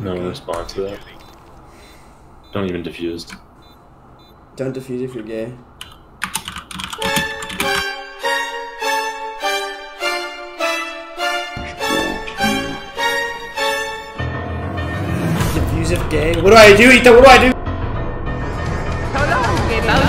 no okay. response to that. Don't even defuse. Don't defuse if you're gay. Defuse if gay? What do I do, Ethan? What do I do? Hello,